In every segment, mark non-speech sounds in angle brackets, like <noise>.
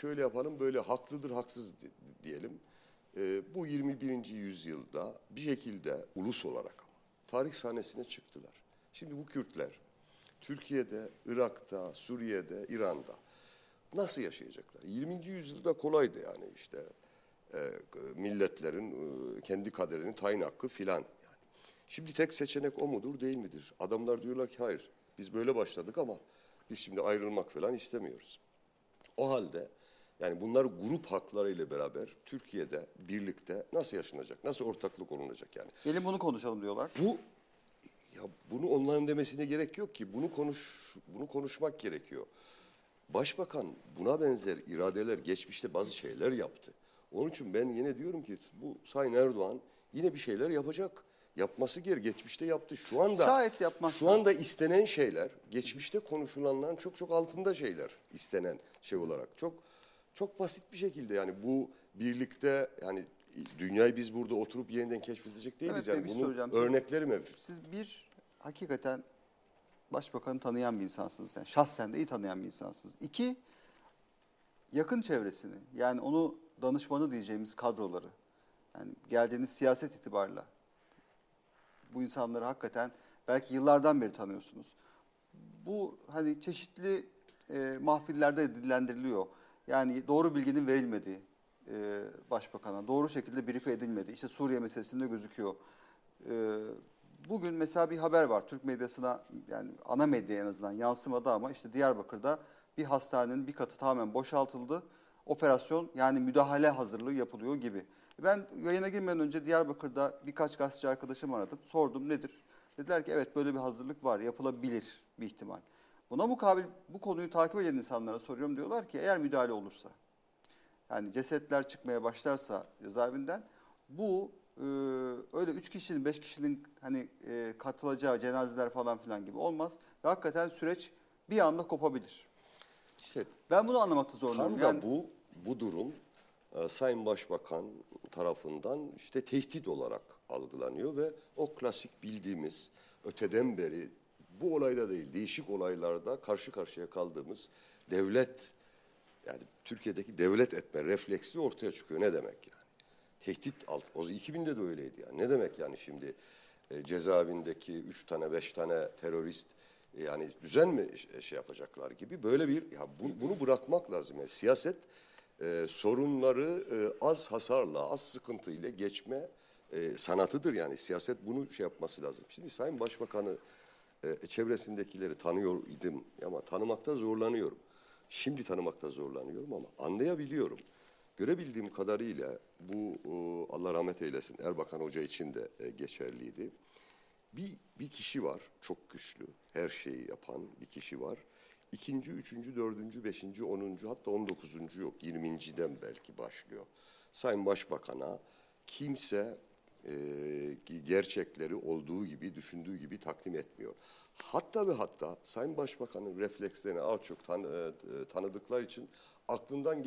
şöyle yapalım böyle haklıdır haksız di- diyelim. Ee, bu 21. yüzyılda bir şekilde ulus olarak tarih sahnesine çıktılar. Şimdi bu Kürtler Türkiye'de, Irak'ta, Suriye'de, İran'da nasıl yaşayacaklar? 20. yüzyılda kolaydı yani işte e, milletlerin e, kendi kaderini tayin hakkı filan. Yani. Şimdi tek seçenek o mudur değil midir? Adamlar diyorlar ki hayır biz böyle başladık ama biz şimdi ayrılmak falan istemiyoruz. O halde yani bunlar grup hakları ile beraber Türkiye'de birlikte nasıl yaşanacak? Nasıl ortaklık olunacak yani? Gelin bunu konuşalım diyorlar. Bu ya bunu onların demesine gerek yok ki. Bunu konuş bunu konuşmak gerekiyor. Başbakan buna benzer iradeler geçmişte bazı şeyler yaptı. Onun için ben yine diyorum ki bu Sayın Erdoğan yine bir şeyler yapacak. Yapması gerek. Geçmişte yaptı. Şu anda Şayet yapmazsa. şu anda istenen şeyler, geçmişte konuşulanların çok çok altında şeyler istenen şey olarak. Çok çok basit bir şekilde yani bu birlikte yani dünyayı biz burada oturup yeniden keşfedecek değiliz. Evet, yani şey bunun soracağım. örnekleri mevcut. Siz bir hakikaten başbakanı tanıyan bir insansınız. Yani şahsen de iyi tanıyan bir insansınız. İki, yakın çevresini yani onu danışmanı diyeceğimiz kadroları yani geldiğiniz siyaset itibarıyla bu insanları hakikaten belki yıllardan beri tanıyorsunuz. Bu hani çeşitli e, mahfillerde dillendiriliyor. Yani doğru bilginin verilmediği e, başbakana, doğru şekilde brief edilmedi. İşte Suriye meselesinde gözüküyor. E, bugün mesela bir haber var Türk medyasına yani ana medya en azından yansımadı ama işte Diyarbakır'da bir hastanenin bir katı tamamen boşaltıldı. Operasyon yani müdahale hazırlığı yapılıyor gibi. Ben yayına girmeden önce Diyarbakır'da birkaç gazeteci arkadaşım aradım. Sordum nedir? Dediler ki evet böyle bir hazırlık var yapılabilir bir ihtimal. Buna mukabil bu konuyu takip eden insanlara soruyorum diyorlar ki eğer müdahale olursa yani cesetler çıkmaya başlarsa cezaevinden bu e, öyle üç kişinin beş kişinin hani e, katılacağı cenazeler falan filan gibi olmaz. Ve hakikaten süreç bir anda kopabilir. İşte Ben bunu anlamakta zorlanıyorum. tam da Yani bu bu durum e, Sayın Başbakan tarafından işte tehdit olarak algılanıyor ve o klasik bildiğimiz öteden beri bu olayda değil değişik olaylarda karşı karşıya kaldığımız devlet yani Türkiye'deki devlet etme refleksi ortaya çıkıyor. Ne demek yani? Tehdit alt. O 2000'de de öyleydi yani. Ne demek yani şimdi e, cezaevindeki üç tane beş tane terörist e, yani düzen mi ş- şey yapacaklar gibi böyle bir ya bu- bunu bırakmak lazım. Yani siyaset e, sorunları e, az hasarla, az sıkıntıyla geçme e, sanatıdır yani. Siyaset bunu şey yapması lazım. Şimdi Sayın Başbakanı e, çevresindekileri tanıyor idim ama tanımakta zorlanıyorum. Şimdi tanımakta zorlanıyorum ama anlayabiliyorum. Görebildiğim kadarıyla bu e, Allah rahmet eylesin Erbakan Hoca için de e, geçerliydi. Bir, bir kişi var çok güçlü her şeyi yapan bir kişi var. İkinci, üçüncü, dördüncü, beşinci, onuncu hatta on dokuzuncu yok. Yirminciden belki başlıyor. Sayın Başbakan'a kimse e, gerçekleri olduğu gibi, düşündüğü gibi takdim etmiyor. Hatta ve hatta Sayın Başbakan'ın reflekslerini az çok tan- e, e, tanıdıkları için aklından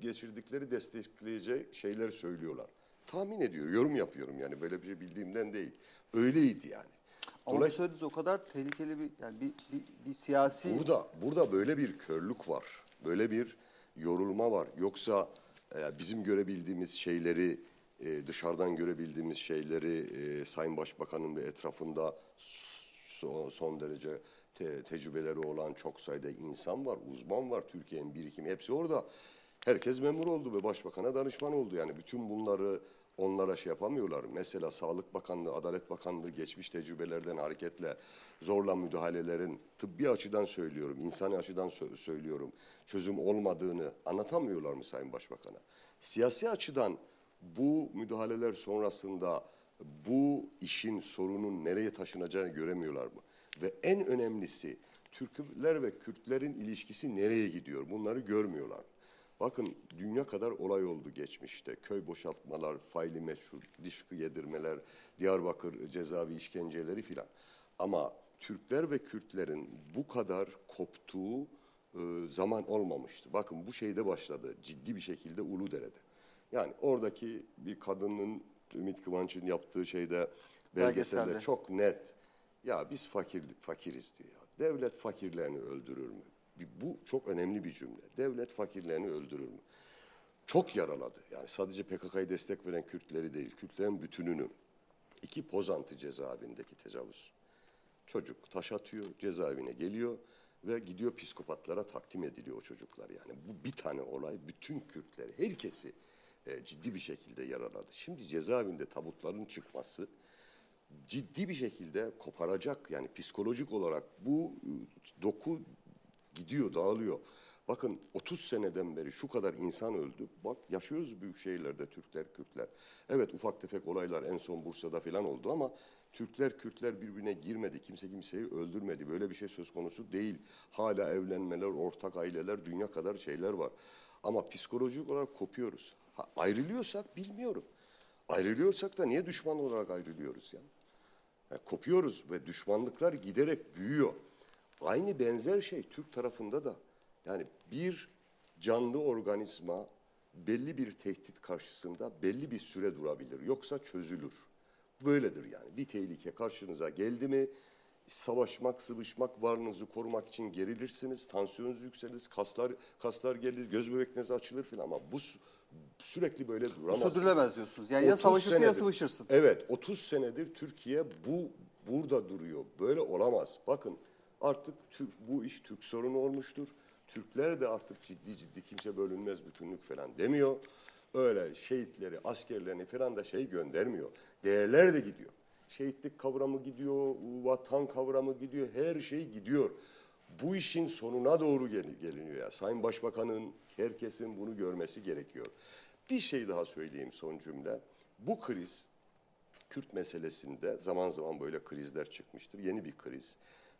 geçirdikleri destekleyecek şeyler söylüyorlar. Tahmin ediyor, yorum yapıyorum yani böyle bir şey bildiğimden değil. Öyleydi yani. Ama bu Dolay- söylediğiniz o kadar tehlikeli bir yani bir, bir, bir siyasi Burada burada böyle bir körlük var. Böyle bir yorulma var. Yoksa e, bizim görebildiğimiz şeyleri e, dışarıdan görebildiğimiz şeyleri e, Sayın Başbakan'ın ve etrafında son, son derece te- tecrübeleri olan çok sayıda insan var, uzman var. Türkiye'nin birikimi hepsi orada. Herkes memur oldu ve başbakana danışman oldu. Yani bütün bunları onlara şey yapamıyorlar. Mesela Sağlık Bakanlığı, Adalet Bakanlığı geçmiş tecrübelerden hareketle zorla müdahalelerin tıbbi açıdan söylüyorum, insani açıdan sö- söylüyorum, çözüm olmadığını anlatamıyorlar mı Sayın Başbakan'a? Siyasi açıdan bu müdahaleler sonrasında bu işin sorunun nereye taşınacağını göremiyorlar mı? Ve en önemlisi Türkler ve Kürtlerin ilişkisi nereye gidiyor? Bunları görmüyorlar. Bakın dünya kadar olay oldu geçmişte. Köy boşaltmalar, faili meşhur, dışkı yedirmeler, Diyarbakır cezaevi işkenceleri filan. Ama Türkler ve Kürtlerin bu kadar koptuğu e, zaman olmamıştı. Bakın bu şeyde başladı ciddi bir şekilde Uludere'de. Yani oradaki bir kadının Ümit Kıvanç'ın yaptığı şeyde belgeselde Belgeselde. çok net. Ya biz fakir fakiriz diyor. ya. Devlet fakirlerini öldürür mü? Bu çok önemli bir cümle. Devlet fakirlerini öldürür mü? Çok yaraladı. Yani sadece PKK'yı destek veren Kürtleri değil, Kürtlerin bütününü. İki Pozantı cezaevindeki tecavüz. Çocuk taş atıyor, cezaevine geliyor ve gidiyor psikopatlara takdim ediliyor o çocuklar. Yani bu bir tane olay bütün Kürtleri, herkesi e, ciddi bir şekilde yaraladı. Şimdi cezaevinde tabutların çıkması ciddi bir şekilde koparacak yani psikolojik olarak bu e, doku gidiyor, dağılıyor. Bakın 30 seneden beri şu kadar insan öldü. Bak yaşıyoruz büyük şehirlerde Türkler, Kürtler. Evet ufak tefek olaylar en son Bursa'da falan oldu ama Türkler, Kürtler birbirine girmedi. Kimse kimseyi öldürmedi. Böyle bir şey söz konusu değil. Hala evlenmeler, ortak aileler, dünya kadar şeyler var. Ama psikolojik olarak kopuyoruz. Ha, ayrılıyorsak bilmiyorum. Ayrılıyorsak da niye düşman olarak ayrılıyoruz yani? Yani kopuyoruz ve düşmanlıklar giderek büyüyor. Aynı benzer şey Türk tarafında da. Yani bir canlı organizma belli bir tehdit karşısında belli bir süre durabilir. Yoksa çözülür. Böyledir yani. Bir tehlike karşınıza geldi mi savaşmak, sıvışmak, varlığınızı korumak için gerilirsiniz. Tansiyonunuz yükselir, kaslar kaslar gelir, göz bebekleriniz açılır filan ama bu sü- sürekli böyle Bu duramazsınız. sürdürülemez diyorsunuz. Yani ya 30 savaşırsın ya senedir- sıvışırsın. Evet 30 senedir Türkiye bu burada duruyor. Böyle olamaz. Bakın artık Türk, bu iş Türk sorunu olmuştur. Türkler de artık ciddi ciddi kimse bölünmez bütünlük falan demiyor. Öyle şehitleri, askerlerini falan da şey göndermiyor. Değerler de gidiyor. Şehitlik kavramı gidiyor, vatan kavramı gidiyor, her şey gidiyor. Bu işin sonuna doğru gel- geliniyor ya. Sayın Başbakan'ın, herkesin bunu görmesi gerekiyor. Bir şey daha söyleyeyim son cümle. Bu kriz Kürt meselesinde zaman zaman böyle krizler çıkmıştır. Yeni bir kriz.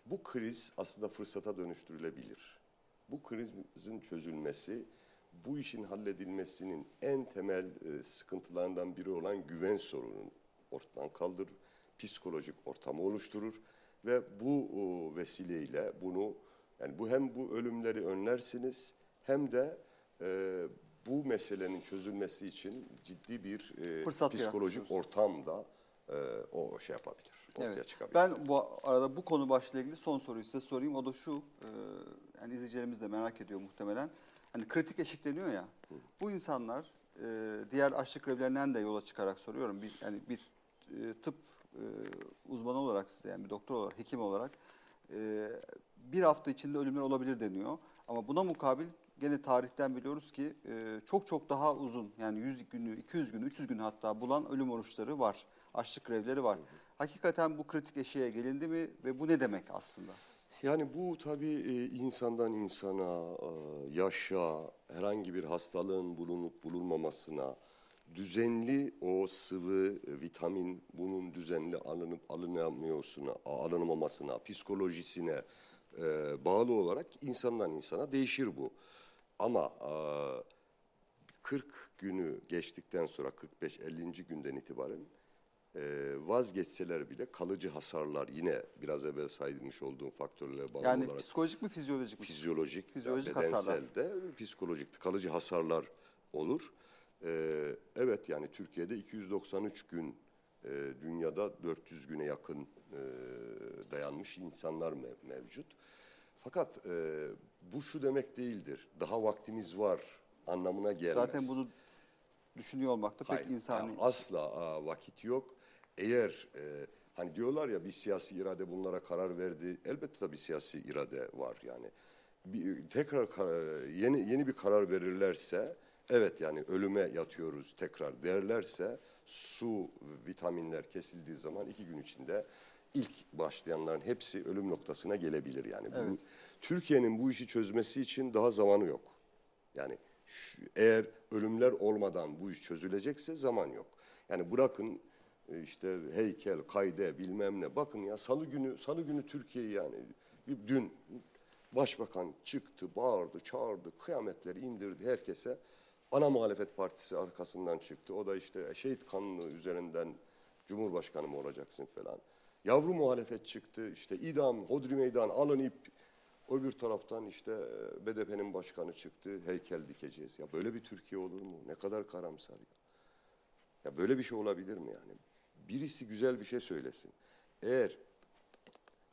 Bu kriz aslında fırsata dönüştürülebilir. Bu krizin çözülmesi, bu işin halledilmesinin en temel e, sıkıntılarından biri olan güven sorununu ortadan kaldırır. Psikolojik ortamı oluşturur ve bu o, vesileyle bunu yani bu hem bu ölümleri önlersiniz hem de e, bu meselenin çözülmesi için ciddi bir e, Fırsat psikolojik ortamda e, o şey yapabilir, ortaya Evet. çıkabilir. Ben bu arada bu konu başlığı ilgili son soruyu size sorayım. O da şu. e, yani izleyicilerimiz de merak ediyor muhtemelen. Hani kritik eşik deniyor ya. Bu insanlar e, diğer açlık grevlerinden de yola çıkarak soruyorum. Bir yani bir e, tıp e, uzmanı olarak size yani bir doktor olarak, hekim olarak e, bir hafta içinde ölümler olabilir deniyor. Ama buna mukabil gene tarihten biliyoruz ki e, çok çok daha uzun yani 100 günü, 200 günü, 300 günü hatta bulan ölüm oruçları var. Açlık grevleri var. Hakikaten bu kritik eşiğe gelindi mi ve bu ne demek aslında? Yani bu tabii e, insandan insana, e, yaşa, herhangi bir hastalığın bulunup bulunmamasına, düzenli o sıvı, vitamin bunun düzenli alınıp alınamıyorsuna, alınamamasına, psikolojisine bağlı olarak insandan insana değişir bu. Ama e, 40 günü geçtikten sonra 45-50. günden itibaren e, vazgeçseler bile kalıcı hasarlar yine biraz evvel saymış olduğum faktörlere bağlı Yani olarak psikolojik mi fizyolojik mi? fizyolojik, Fizyolojik bedensel hasarlar. de psikolojik kalıcı hasarlar olur. Ee, evet yani Türkiye'de 293 gün e, dünyada 400 güne yakın e, dayanmış insanlar mev- mevcut. Fakat e, bu şu demek değildir. Daha vaktimiz var anlamına gelmez. Zaten bunu düşünüyor olmak da pek Hayır, insani. yani asla aa, vakit yok. Eğer e, hani diyorlar ya bir siyasi irade bunlara karar verdi. Elbette tabii siyasi irade var yani. Bir, tekrar kar- yeni yeni bir karar verirlerse evet yani ölüme yatıyoruz tekrar derlerse su, vitaminler kesildiği zaman iki gün içinde ilk başlayanların hepsi ölüm noktasına gelebilir yani. Bu, Evet. Türkiye'nin bu işi çözmesi için daha zamanı yok. Yani şu- eğer ölümler olmadan bu iş çözülecekse zaman yok. Yani bırakın e, işte heykel, kayde bilmem ne. Bakın ya salı günü salı günü Türkiye yani bir dün başbakan çıktı, bağırdı, çağırdı, kıyametleri indirdi herkese. Ana muhalefet partisi arkasından çıktı. O da işte şehit kanunu üzerinden Cumhurbaşkanı mı olacaksın falan. Yavru muhalefet çıktı. işte idam, hodri meydan, alın ip. Öbür taraftan işte e, BDP'nin başkanı çıktı. Heykel dikeceğiz. Ya böyle bir Türkiye olur mu? Ne kadar karamsar ya. Ya böyle bir şey olabilir mi yani? Birisi güzel bir şey söylesin. Eğer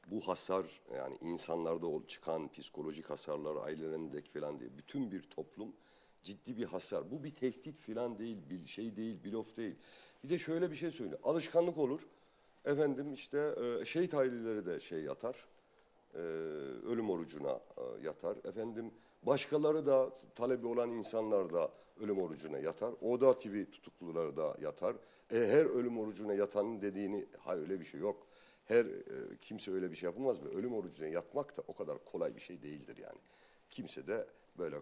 bu hasar yani insanlarda çıkan psikolojik hasarlar ailelerindeki falan değil. Bütün bir toplum ciddi bir hasar. Bu bir tehdit falan değil, bir şey değil, blof değil. Bir de şöyle bir şey söylüyor. Alışkanlık olur. Efendim işte e, şehit aileleri de şey yatar. e, ölüm orucuna e, yatar. Efendim başkaları da talebi olan insanlar da ölüm orucuna yatar. Oda TV tutukluları da yatar. E, her ölüm orucuna yatanın dediğini ha öyle bir şey yok. Her kimse öyle bir şey yapamaz mı? Ölüm orucuna yatmak da o kadar kolay bir şey değildir yani. Kimse de böyle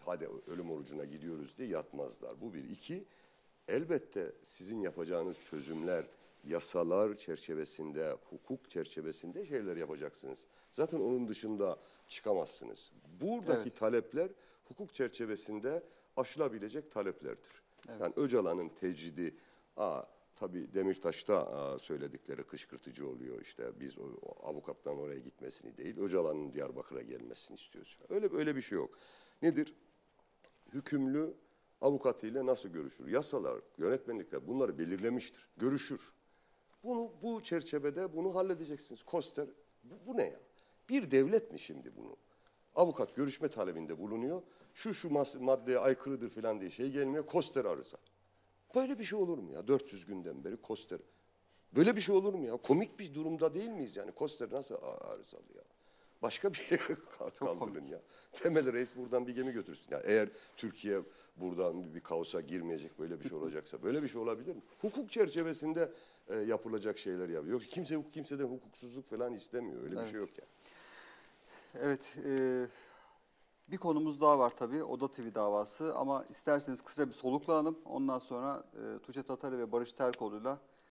hadi ölüm orucuna gidiyoruz diye yatmazlar. Bu bir. iki elbette sizin yapacağınız çözümler yasalar çerçevesinde, hukuk çerçevesinde şeyler yapacaksınız. Zaten onun dışında çıkamazsınız. Buradaki talepler hukuk çerçevesinde aşılabilecek taleplerdir. Yani Öcalan'ın tecridi, aa, tabii Demirtaş'ta aa, söyledikleri kışkırtıcı oluyor. İşte biz o, o avukattan oraya gitmesini değil, Öcalan'ın Diyarbakır'a gelmesini istiyoruz. Öyle öyle bir şey yok. Nedir? hükümlü avukatıyla nasıl görüşür? Yasalar, yönetmenlikler bunları belirlemiştir. Görüşür. Bunu bu çerçevede bunu halledeceksiniz. Koster bu, bu ne ya? Bir devlet mi şimdi bunu? Avukat görüşme talebinde bulunuyor. Şu şu maddeye aykırıdır falan diye şey gelmiyor. Koster arıza. Böyle bir şey olur mu ya? 400 günden beri Koster. Böyle bir şey olur mu ya? Komik bir durumda değil miyiz yani? Koster nasıl arızalı ya? Başka bir şey <laughs> kaldırın ya. Temel Reis buradan bir gemi götürsün. Ya eğer Türkiye buradan bir, kaosa girmeyecek böyle bir şey olacaksa böyle bir şey olabilir mi? Hukuk çerçevesinde e, yapılacak şeyler yapıyor. Yoksa kimse kimseden hukuksuzluk falan istemiyor. Öyle bir şey yok yani. Evet, e, bir konumuz daha var tabii, Oda TV davası ama isterseniz kısaca bir soluklanalım. Ondan sonra e, Tuğçe Tatarı ve Barış Terkoğlu'yla